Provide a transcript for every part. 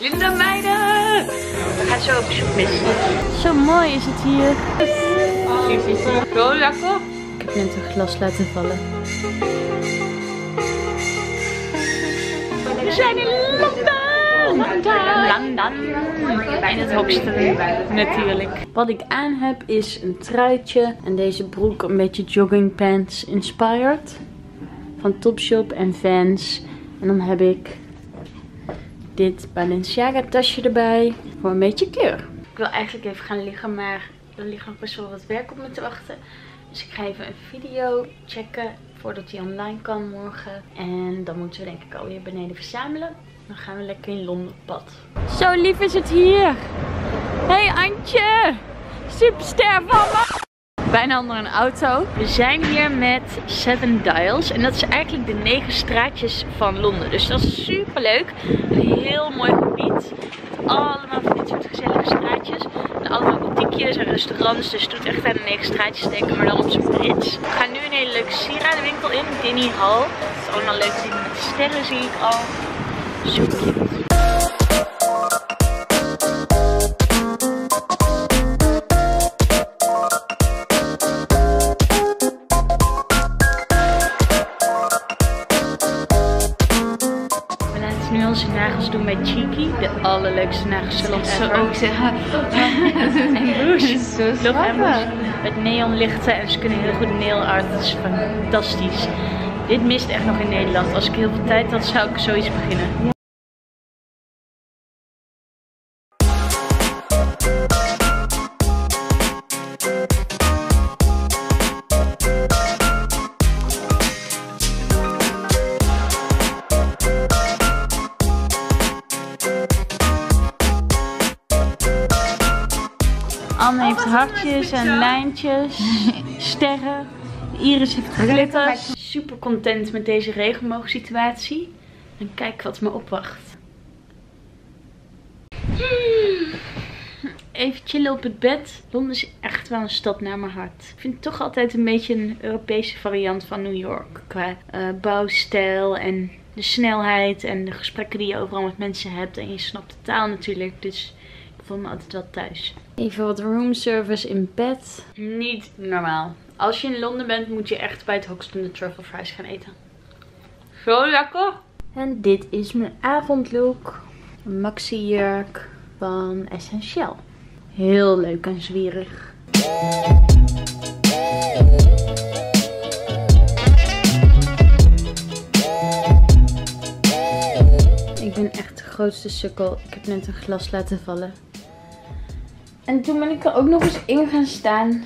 Linda meiden! We gaan zo op zoek missen. Zo mooi is het hier. Zo lekker. Ik heb net een glas laten vallen. We zijn in Londen! London! In het hoogste natuurlijk. Wat ik aan heb is een truitje en deze broek een beetje jogging pants inspired. Van Topshop en Vans. En dan heb ik dit Balenciaga tasje erbij voor een beetje kleur. Ik wil eigenlijk even gaan liggen, maar er ligt nog best wel wat werk op me te wachten. Dus ik ga even een video checken voordat die online kan morgen. En dan moeten we denk ik alweer beneden verzamelen. Dan gaan we lekker in Londen op pad. Zo lief is het hier. Hey Antje! Superster van me! Bijna onder een auto. We zijn hier met Seven Dials. En dat is eigenlijk de negen straatjes van Londen. Dus dat is super leuk. Een heel mooi gebied. Allemaal van dit soort gezellige straatjes. En allemaal boutiquejes en restaurants. Dus doet echt aan de negen straatjes denken. Maar dan op zijn Brits. We gaan nu een hele leuke sieradenwinkel in. Dinny Hall. Het is allemaal leuk te met de sterren zie ik al. Super. Bij Cheeky, de allerleukste nagelsalon ever. ook zeggen. En Rouge. Zo. Met neonlichten en ze kunnen heel goed nail art. Dat is fantastisch. Dit mist echt nog in Nederland. Als ik heel veel tijd had, zou ik zoiets beginnen. Anne heeft hartjes en lijntjes, sterren. Iris heeft glitters. Super content met deze regenboogsituatie. En kijk wat me opwacht. Hmm. Even chillen op het bed. Londen is echt wel een stad naar mijn hart. Ik vind het toch altijd een beetje een Europese variant van New York. Qua eh, bouwstijl en de snelheid en de gesprekken die je overal met mensen hebt. En je snapt de taal natuurlijk. Dus voel me altijd wel thuis. Even wat roomservice in bed. Niet normaal. Als je in Londen bent, moet je echt bij het Hoxton de truffle fries gaan eten. Zo lekker. En dit is mijn avondlook. Een maxi jurk van Essentiel. Heel leuk en zwierig. Ik ben echt de grootste sukkel. Ik heb net een glas laten vallen. En toen ben ik er ook nog eens in gaan staan.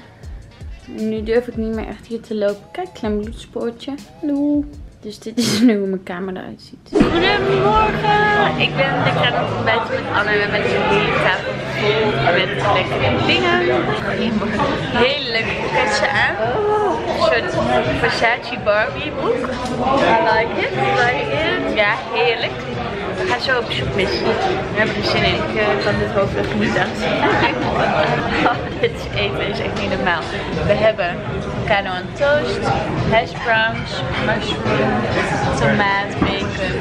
Nu durf ik niet meer echt hier te lopen. Kijk, klein bloedspoortje. Hallo. Dus dit is nu hoe mijn kamer eruit ziet. Goedemorgen! Ik ben lekker aan het ontbijten met Anne. We hebben een hele tafel vol met lekkere dingen. Hele leuke boeketsen aan. Een soort Versace Barbie boek. I like it. I like it. Ja, heerlijk. We gaan zo op zoek. We hebben er zin in. Ik uh, kan dit hoofdelijk niet aan Dit eten is echt niet normaal. We hebben avocado en toast, hash browns, mushroom, tomaat, bacon,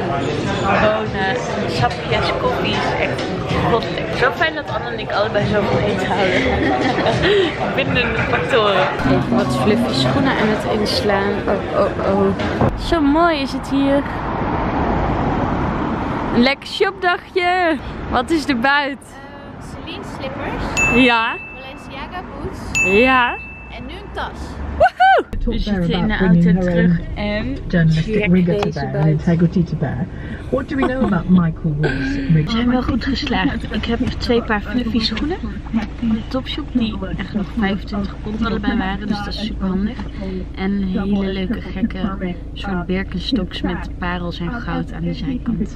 bonen, sapjes, koffies. Echt godlekker. Zo fijn dat Anne en ik allebei zoveel eten houden. Binnen de factoren. Even wat fluffy schoenen aan het inslaan. Oh, oh, oh. Zo mooi is het hier. Lekker shopdagje. Wat is er buiten? Celine slippers, Ja. Balenciaga boots Ja. en nu een tas. We zitten in de auto terug en journalistic check rigor to bear and integrity to bear. What do we know about Michael Wolff's We rigor? zijn wel goed geslaagd. Ik heb twee paar fluffy schoenen de Topshop die echt nog 25 pond allebei waren. Dus dat is super handig. En hele leuke gekke soort birkenstoks met parels en goud aan de zijkant.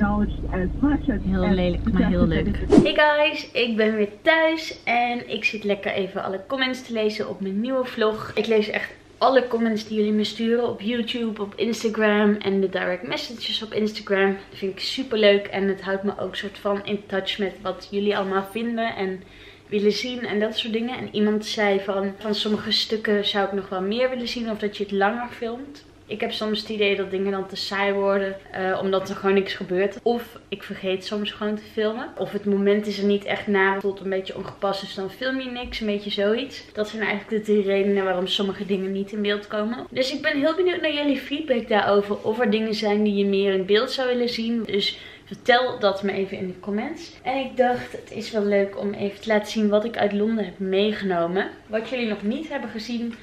Heel lelijk, maar heel leuk. Hey guys, ik ben weer thuis en ik zit lekker even alle comments te lezen op mijn nieuwe vlog. Ik lees echt alle comments die jullie me sturen op YouTube, op Instagram en de direct messages op Instagram. Dat vind ik super leuk en het houdt me ook soort van in touch met wat jullie allemaal vinden en willen zien en dat soort dingen. En iemand zei van, van sommige stukken zou ik nog wel meer willen zien of dat je het langer filmt. Ik heb soms het idee dat dingen dan te saai worden, eh, omdat er gewoon niks gebeurt. Of ik vergeet soms gewoon te filmen. Of het moment is er niet echt naar, tot een beetje ongepast is, dan film je niks. Een beetje zoiets. Dat zijn eigenlijk de drie redenen waarom sommige dingen niet in beeld komen. Dus ik ben heel benieuwd naar jullie feedback daarover. Of er dingen zijn die je meer in beeld zou willen zien. Dus Vertel dat me even in de comments. En ik dacht, het is wel leuk om even te laten zien wat ik uit Londen heb meegenomen. Wat jullie nog niet hebben gezien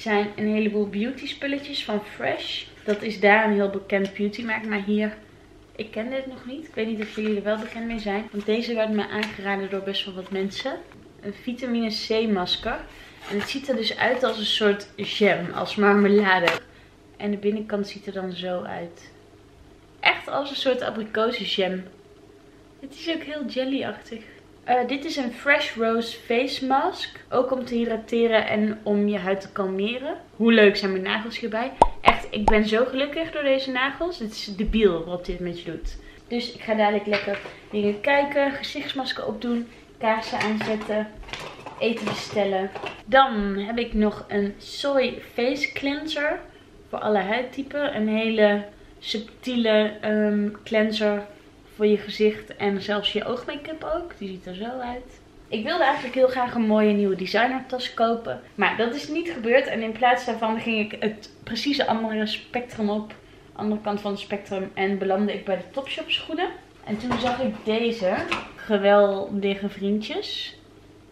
zijn een heleboel beauty spulletjes van Fresh. Dat is daar een heel bekend beauty merk. Maar hier, ik ken dit nog niet. Ik weet niet of jullie er wel bekend mee zijn. Want deze werd me aangeraden door best wel wat mensen. Een vitamine C masker. En het ziet er dus uit als een soort jam, als marmelade. En de binnenkant ziet er dan zo uit echt als een soort abrikozenjam. Het is ook heel jellyachtig. Uh, dit is een Fresh Rose Face Mask. Ook om te hydrateren en om je huid te kalmeren. Hoe leuk zijn mijn nagels hierbij. Echt, ik ben zo gelukkig door deze nagels. Het is debiel wat dit met je doet. Dus ik ga dadelijk lekker dingen kijken. Gezichtsmasker opdoen. Kaarsen aanzetten. Eten bestellen. Dan heb ik nog een Soy Face Cleanser. Voor alle huidtypen. Een hele subtiele um, cleanser voor je gezicht en zelfs je oogmake-up ook. Die ziet er zo uit. Ik wilde eigenlijk heel graag een mooie nieuwe designertas kopen. Maar dat is niet gebeurd. En in plaats daarvan ging ik het precieze andere spectrum op. Andere kant van het spectrum. En belandde ik bij de Topshop schoenen. En toen zag ik deze. Geweldige vriendjes.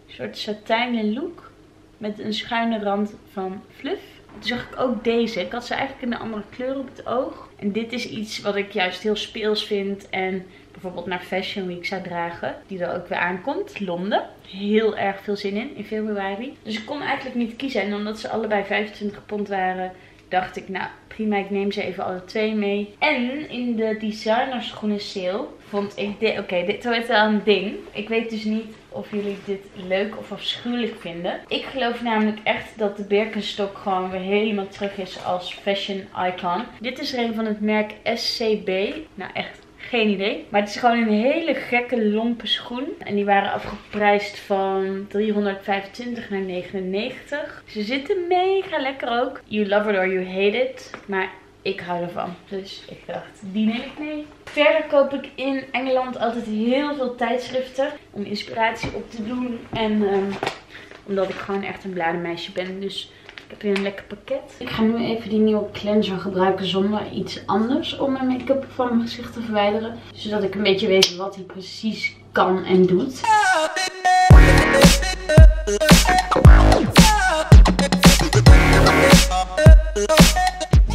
Een soort satijnen look. Met een schuine rand van fluff. Toen zag ik ook deze. Ik had ze eigenlijk in een andere kleur op het oog. En dit is iets wat ik juist heel speels vind. En bijvoorbeeld naar Fashion Week zou dragen. Die er ook weer aankomt. Londen. Heel erg veel zin in. In februari. Dus ik kon eigenlijk niet kiezen. En omdat ze allebei 25 pond waren. Dacht ik nou prima ik neem ze even alle twee mee. En in de designerschoenen sale vond ik dit. Oké dit wordt wel een ding. Ik weet dus niet of jullie dit leuk of afschuwelijk vinden. Ik geloof namelijk echt dat de Birkenstock gewoon weer helemaal terug is als fashion icon. Dit is er een van het merk SCB. Nou echt geen idee. Maar het is gewoon een hele gekke lompe schoen. En die waren afgeprijsd van 325 naar 99. Ze zitten mega lekker ook. You love it or you hate it. Maar ik hou ervan. Dus ik dacht, die neem ik mee. Verder koop ik in Engeland altijd heel veel tijdschriften. Om inspiratie op te doen. En um, omdat ik gewoon echt een bladenmeisje ben. Dus ik heb hier een lekker pakket. Ik ga nu even die nieuwe cleanser gebruiken zonder iets anders om mijn make-up van mijn gezicht te verwijderen. Zodat ik een beetje weet wat hij precies kan en doet.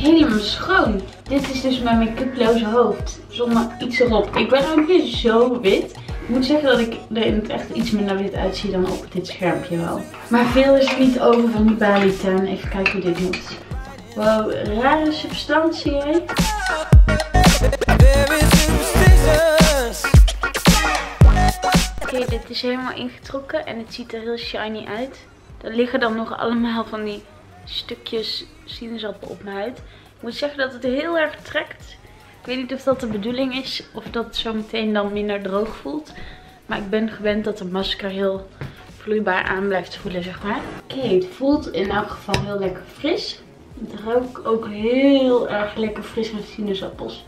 Helemaal schoon. Dit is dus mijn make-uploze hoofd. Zonder iets erop. Ik ben ook weer zo wit. Ik moet zeggen dat ik er in het echt iets minder wit uitzie dan op dit schermpje wel. Maar veel is er niet over van die Bali-tuin. Even kijken hoe dit moet. Wow, rare substantie hè. Oké, dit is helemaal ingetrokken en het ziet er heel shiny uit. Er liggen dan nog allemaal van die stukjes sinaasappel op mijn huid. Ik moet zeggen dat het heel erg trekt. Ik weet niet of dat de bedoeling is of dat het zo meteen dan minder droog voelt. Maar ik ben gewend dat de masker heel vloeibaar aan blijft voelen, zeg maar. Oké, het voelt in elk geval heel lekker fris. Het ruikt ook heel erg lekker fris met sinaasappels.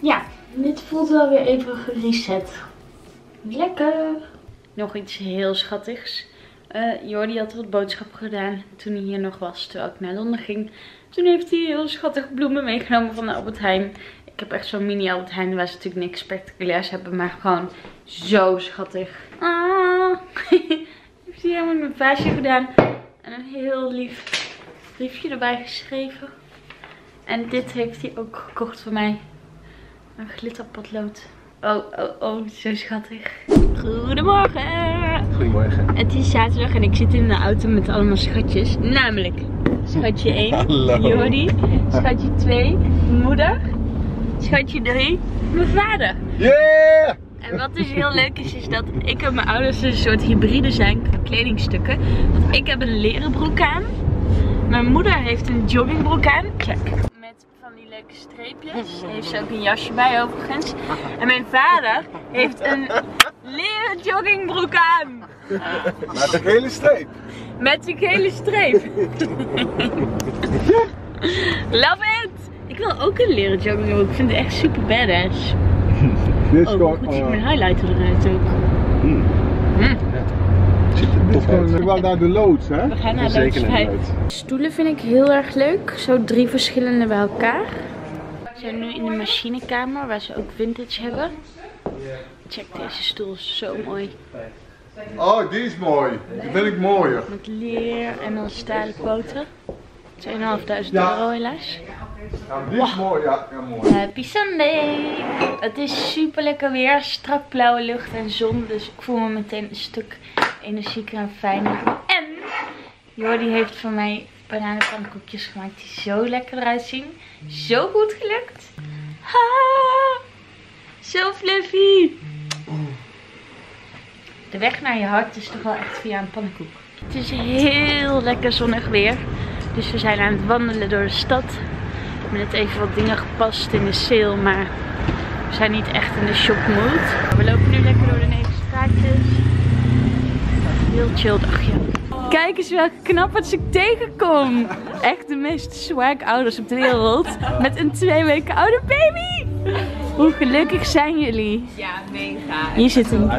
Ja, dit voelt wel weer even gereset. Lekker! Nog iets heel schattigs. Uh, Jordi had wat boodschappen gedaan toen hij hier nog was, terwijl ik naar Londen ging. Toen heeft hij heel schattige bloemen meegenomen van de Albert Heijn. Ik heb echt zo'n mini Albert Heijn waar ze natuurlijk niks spectaculairs hebben, maar gewoon zo schattig. Ah, heeft hij helemaal een vaasje gedaan en een heel lief briefje erbij geschreven. En dit heeft hij ook gekocht voor mij. Een glitterpotlood. Oh, oh, oh, zo schattig. Goedemorgen. Goedemorgen. Het is zaterdag en ik zit in de auto met allemaal schatjes. Namelijk schatje 1, Hallo. Jordi. Schatje 2, moeder. Schatje 3, mijn vader. Yeah! En wat dus heel leuk is, is dat ik en mijn ouders een soort hybride zijn qua kledingstukken. Want ik heb een leren broek aan. Mijn moeder heeft een joggingbroek aan. Check. Met streepjes. Heeft ze ook een jasje bij overigens. En mijn vader heeft een leren joggingbroek aan. Maar de hele streep. Met die gele streep. Love it! Ik wil ook een leren joggingbroek. Ik vind het echt super badass. Dit is Oh, goed ziet eh, mijn highlighter eruit ook. Ziet eh, wel naar de loods, hè? We gaan naar Zeker Loods naar 5. de Stoelen vind ik heel erg leuk. Zo drie verschillende bij elkaar. We zijn nu in de machinekamer waar ze ook vintage hebben. Check deze stoel, zo mooi. Oh, die is mooi. Die vind ik mooier. Met leer en dan stalen poten. 2.500 Ja. euro helaas. Ja, die is mooi. Ja, ja mooi. Happy Sunday! Het is super lekker weer, strak blauwe lucht en zon. Dus ik voel me meteen een stuk energieker en fijner. En Jordi heeft voor mij bananenpannenkoekjes gemaakt die zo lekker eruit zien. Zo goed gelukt. Ha! Zo fluffy! De weg naar je hart is toch wel echt via een pannenkoek. Het is heel lekker zonnig weer. Dus we zijn aan het wandelen door de stad. Ik heb net even wat dingen gepast in de sale, maar we zijn niet echt in de shopmood. We lopen nu lekker door de negen straatjes. Heel chill dagje. Kijk eens welke knapperts ik tegenkom. Echt de meest swag ouders op de wereld. Met een twee weken oude baby. Hoe gelukkig zijn jullie? Ja, mega. Hier zit een,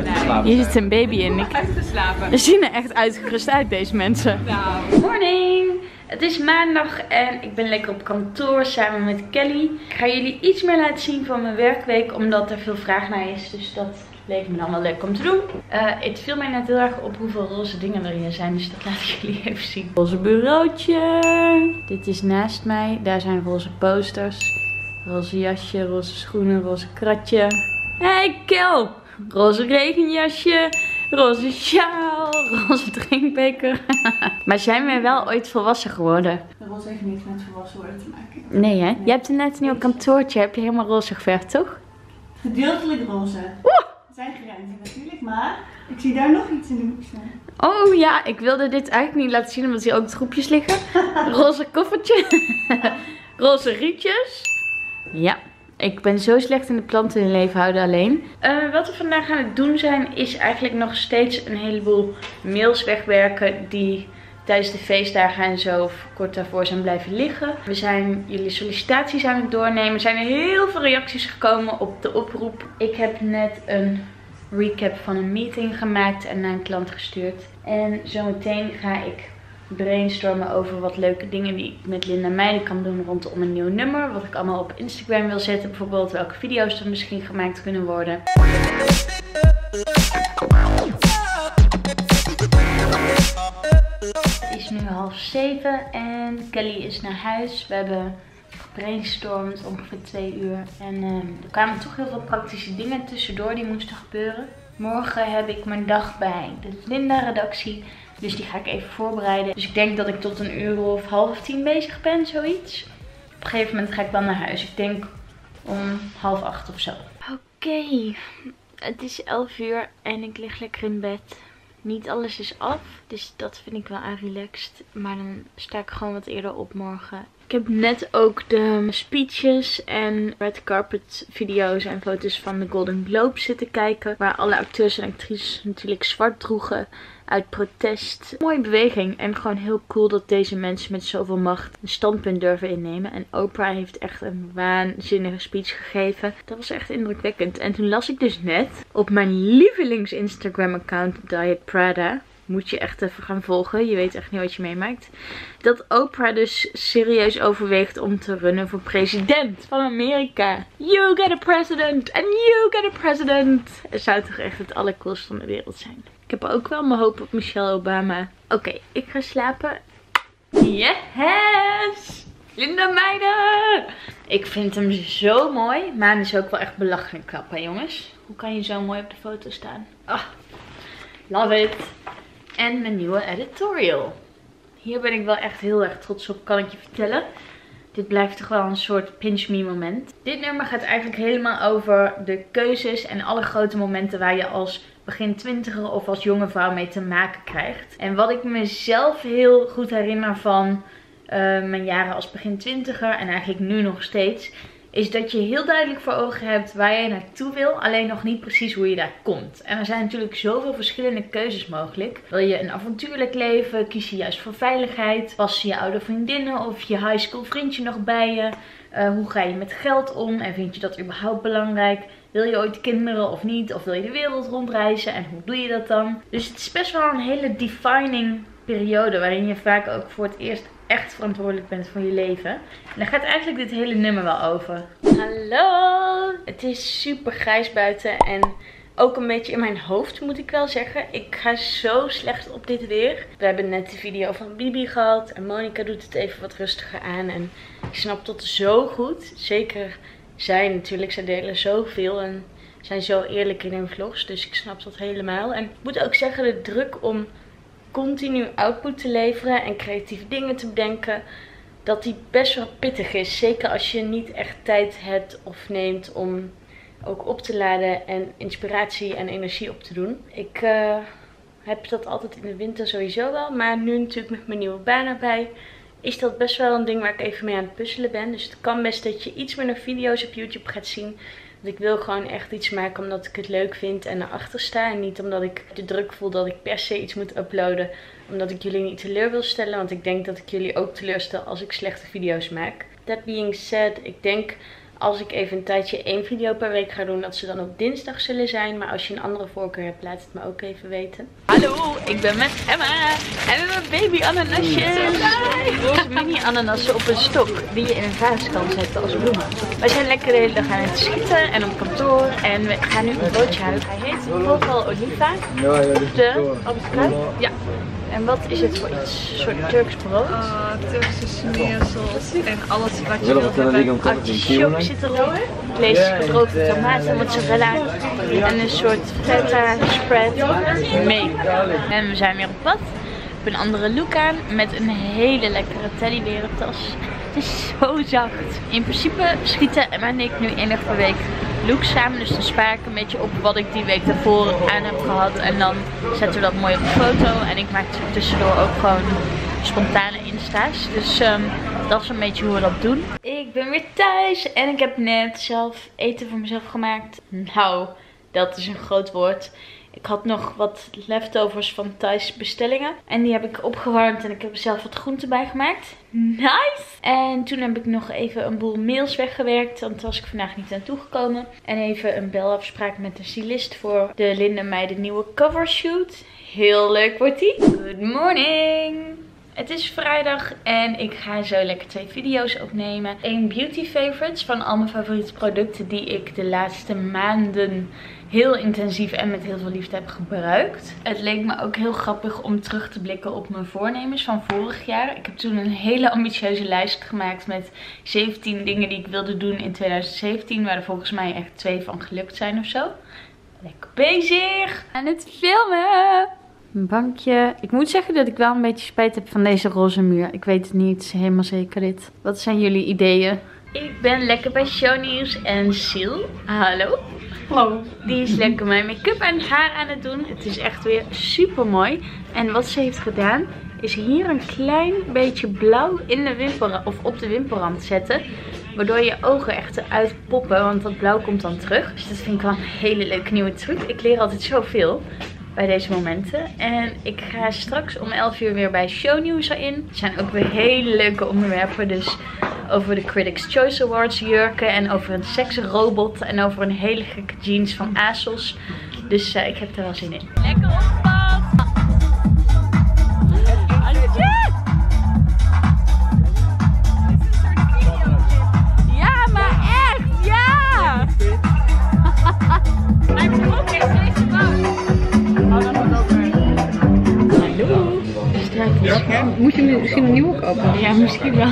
hier zit een baby in. Ik, Uitgeslapen. ze zien er echt uitgerust uit, deze mensen. Nou, Morning! Het is maandag en ik ben lekker op kantoor samen met Kelly. Ik ga jullie iets meer laten zien van mijn werkweek, omdat er veel vraag naar is. Dus dat leek me dan wel leuk om te doen. Eh, het viel mij net heel erg op hoeveel roze dingen er hier zijn, dus dat laat ik jullie even zien. Roze bureautje. Dit is naast mij. Daar zijn roze posters. Roze jasje, roze schoenen, roze kratje. Hey Kel! Roze regenjasje, roze sjaal, roze drinkbeker. maar zijn we wel ooit volwassen geworden? De roze heeft niks met volwassen worden te maken. Nee hè? Je hebt net een nieuw kantoortje, heb je helemaal roze geverfd toch? Gedeeltelijk roze. Zijn grenzen natuurlijk, maar ik zie daar nog iets in de hoek staan. Oh ja, ik wilde dit eigenlijk niet laten zien omdat hier ook troepjes liggen. Roze koffertje. Roze rietjes. Ja, ik ben zo slecht in de planten in leven houden alleen. Eh, wat we vandaag aan het doen zijn is eigenlijk nog steeds een heleboel mails wegwerken die tijdens de feestdagen en zo of kort daarvoor zijn blijven liggen. We zijn jullie sollicitaties aan het doornemen. Er zijn heel veel reacties gekomen op de oproep. Ik heb net een recap van een meeting gemaakt en naar een klant gestuurd. En zometeen ga ik brainstormen over wat leuke dingen die ik met Linda Meijden kan doen rondom een nieuw nummer. Wat ik allemaal op Instagram wil zetten. Bijvoorbeeld welke video's er misschien gemaakt kunnen worden. Is nu half zeven en Kelly is naar huis. We hebben gebrainstormd ongeveer twee uur. En ehm, er kwamen toch heel veel praktische dingen tussendoor die moesten gebeuren. Morgen heb ik mijn dag bij de Linda-redactie. Dus die ga ik even voorbereiden. Dus ik denk dat ik tot een uur of half tien bezig ben, zoiets. Op een gegeven moment ga ik dan naar huis. Ik denk om half acht of zo. Oké, het is 11 uur en ik lig lekker in bed. Niet alles is af, dus dat vind ik wel aan relaxed. Maar dan sta ik gewoon wat eerder op morgen. Ik heb net ook de speeches en red carpet video's en foto's van de Golden Globe zitten kijken. Waar alle acteurs en actrices natuurlijk zwart droegen uit protest. Mooie beweging en gewoon heel cool dat deze mensen met zoveel macht een standpunt durven innemen. En Oprah heeft echt een waanzinnige speech gegeven. Dat was echt indrukwekkend. En toen las ik dus net op mijn lievelings Instagram account Diet Prada. Moet je echt even gaan volgen. Je weet echt niet wat je meemaakt. Dat Oprah dus serieus overweegt om te runnen voor president van Amerika. You get a president and you get a president. Het zou toch echt het allercoolste van de wereld zijn. Ik heb ook wel mijn hoop op Michelle Obama. Oké, ik ga slapen. Yes! Linda Meijden! Ik vind hem zo mooi. Maan is ook wel echt belachelijk knap, hè jongens? Hoe kan je zo mooi op de foto staan? Ah, love it! En mijn nieuwe editorial. Hier ben ik wel echt heel erg trots op, kan ik je vertellen. Dit blijft toch wel een soort pinch me moment. Dit nummer gaat eigenlijk helemaal over de keuzes en alle grote momenten waar je als begin twintiger of als jonge vrouw mee te maken krijgt. En wat ik mezelf heel goed herinner van eh, mijn jaren als begin twintiger en eigenlijk nu nog steeds, is dat je heel duidelijk voor ogen hebt waar je naartoe wil, alleen nog niet precies hoe je daar komt. En er zijn natuurlijk zoveel verschillende keuzes mogelijk. Wil je een avontuurlijk leven? Kies je juist voor veiligheid? Passen je oude vriendinnen of je high school vriendje nog bij je? Uh, hoe ga je met geld om? En vind je dat überhaupt belangrijk? Wil je ooit kinderen of niet? Of wil je de wereld rondreizen? En hoe doe je dat dan? Dus het is best wel een hele defining periode waarin je vaak ook voor het eerst echt verantwoordelijk bent voor je leven. En daar gaat eigenlijk dit hele nummer wel over. Hallo! Het is super grijs buiten en ook een beetje in mijn hoofd moet ik wel zeggen. Ik ga zo slecht op dit weer. We hebben net de video van Bibi gehad en Monica doet het even wat rustiger aan. En ik snap dat zo goed. Zeker zij natuurlijk, zij delen zoveel en zijn zo eerlijk in hun vlogs. Dus ik snap dat helemaal. En ik moet ook zeggen, de druk om continu output te leveren en creatieve dingen te bedenken, dat die best wel pittig is. Zeker als je niet echt tijd hebt of neemt om ook op te laden en inspiratie en energie op te doen. Ik uh, heb dat altijd in de winter sowieso wel, maar nu natuurlijk met mijn nieuwe baan erbij is dat best wel een ding waar ik even mee aan het puzzelen ben. Dus het kan best dat je iets minder video's op YouTube gaat zien. Ik wil gewoon echt iets maken omdat ik het leuk vind en erachter sta. En niet omdat ik de druk voel dat ik per se iets moet uploaden. Omdat ik jullie niet teleur wil stellen. Want ik denk dat ik jullie ook teleurstel als ik slechte video's maak. That being said, ik denk als ik even een tijdje één video per week ga doen, dat ze dan op dinsdag zullen zijn. Maar als je een andere voorkeur hebt, laat het me ook even weten. Hallo, ik ben met Emma. En we hebben baby ananasjes. Roze mini ananassen op een stok die je in een vaas kan zetten als bloemen. Wij zijn lekker de hele dag aan het schieten en op kantoor. En we gaan nu een broodje halen. Hij heet Vogal Oliva. Ja, ja, de Ja. En wat is het voor iets? Een soort Turks brood? Uh, Turkse smeersels en alles wat je wilt hebben. Artichok zit erop. Vlees, gedroogde tomaten, mozzarella en een soort feta spread. Mee. En we zijn weer op pad. Ik heb een andere look aan met een hele lekkere teddyberentas. Is zo zacht. In principe schieten Emma en ik nu één dag per week looks samen. Dus dan spaar ik een beetje op wat ik die week daarvoor aan heb gehad. En dan zetten we dat mooi op de foto. En ik maak tussendoor ook gewoon spontane insta's. Dus um, dat is een beetje hoe we dat doen. Ik ben weer thuis en ik heb net zelf eten voor mezelf gemaakt. Nou, dat is een groot woord. Ik had nog wat leftovers van Thais bestellingen. En die heb ik opgewarmd en ik heb er zelf wat groenten bij gemaakt. Nice! En toen heb ik nog even een boel mails weggewerkt. Want daar was ik vandaag niet aan toegekomen. En even een belafspraak met de stylist voor de Linda Meijden nieuwe covershoot. Heel leuk wordt die. Good morning! Het is vrijdag en ik ga zo lekker twee video's opnemen. Eén beauty favorites van al mijn favoriete producten die ik de laatste maanden heel intensief en met heel veel liefde heb gebruikt. Het leek me ook heel grappig om terug te blikken op mijn voornemens van vorig jaar. Ik heb toen een hele ambitieuze lijst gemaakt met 17 dingen die ik wilde doen in 2017. Waar er volgens mij echt twee van gelukt zijn of zo. Lekker bezig! Aan het filmen! Een bankje. Ik moet zeggen dat ik wel een beetje spijt heb van deze roze muur. Ik weet het niet helemaal zeker dit. Wat zijn jullie ideeën? Ik ben lekker bij Shownieuws en Sil. Hallo. Die is lekker mijn make-up en haar aan het doen. Het is echt weer super mooi. En wat ze heeft gedaan is hier een klein beetje blauw in de wimper of op de wimperrand zetten. Waardoor je ogen echt eruit poppen, want dat blauw komt dan terug. Dus dat vind ik wel een hele leuke nieuwe truc. Ik leer altijd zoveel bij deze momenten. En ik ga straks om 11 uur weer bij Shownieuws erin. Het zijn ook weer hele leuke onderwerpen. Dus over de Critics' Choice Awards jurken. En over een seksrobot. En over een hele gekke jeans van ASOS. Dus uh, ik heb er wel zin in. Lekker op misschien wel.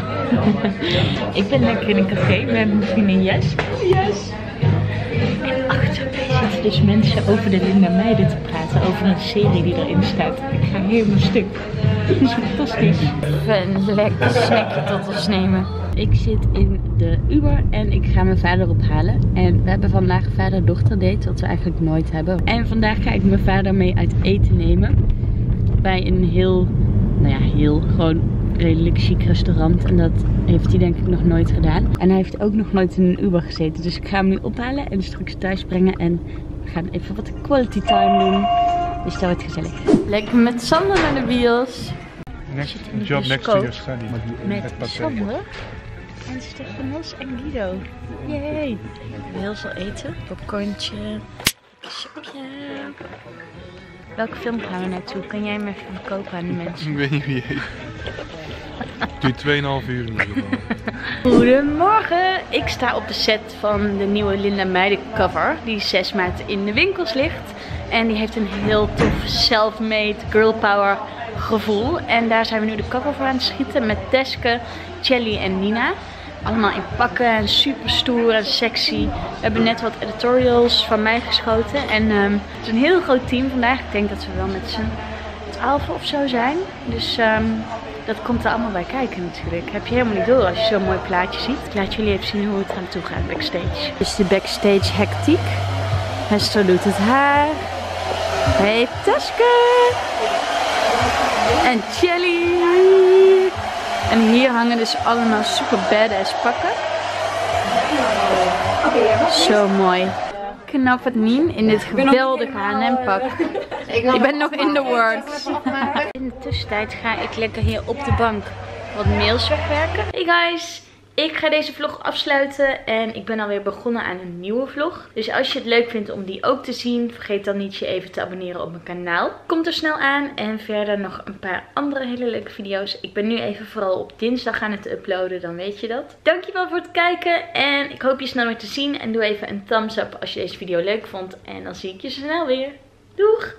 ik ben lekker in een café met mijn vriendin Jes. Yes. En achter mij zitten dus mensen over de Linda Meijden te praten. Over een serie die erin staat. Ik ga helemaal stuk. Dat is fantastisch. Even een lekker snackje tot ons nemen. Ik zit in de Uber en ik ga mijn vader ophalen. En we hebben vandaag vader-dochter date, wat we eigenlijk nooit hebben. En vandaag ga ik mijn vader mee uit eten nemen. Bij een heel nou ja, heel gewoon redelijk chic restaurant. En dat heeft hij denk ik nog nooit gedaan. En hij heeft ook nog nooit in een Uber gezeten. Dus ik ga hem nu ophalen en straks thuis brengen. En we gaan even wat quality time doen. Dus dat wordt gezellig. Lekker met Sander naar de bios. Next, job next to your study. Met Sander en Stefanos en Guido. Yay! Heel veel eten. Popcorntje. Chipje. Welke film gaan we naartoe? Kan jij hem even verkopen aan de mensen? Ik weet niet wie heet. Duurt 2,5 uur. Goedemorgen! Ik sta op de set van de nieuwe Linda Meijden cover. Die 6 maart in de winkels ligt. En die heeft een heel tof self-made girl power gevoel. En daar zijn we nu de cover voor aan het schieten met Teske, Chelly en Nina. Allemaal in pakken en super stoer en sexy. We hebben net wat editorials van mij geschoten. En ehm, het is een heel groot team vandaag. Ik denk dat we wel met z'n 12 of zo zijn. Dus ehm, dat komt er allemaal bij kijken natuurlijk. Heb je helemaal niet door als je zo'n mooi plaatje ziet. Ik laat jullie even zien hoe het aan toe gaat backstage. Is de backstage hectiek. Hester doet het haar. Hey Teske! En Chelly! En hier hangen dus allemaal super badass pakken. Zo mooi. Het niet in dit geweldige H&M pak. Ik ben nog in de works. In de tussentijd ga ik lekker hier op de bank wat mails wegwerken. Hey guys! Ik ga deze vlog afsluiten en ik ben alweer begonnen aan een nieuwe vlog. Dus als je het leuk vindt om die ook te zien, vergeet dan niet je even te abonneren op mijn kanaal. Komt er snel aan en verder nog een paar andere hele leuke video's. Ik ben nu even vooral op dinsdag aan het uploaden, dan weet je dat. Dankjewel voor het kijken en ik hoop je snel weer te zien. En doe even een thumbs up als je deze video leuk vond en dan zie ik je snel weer. Doeg!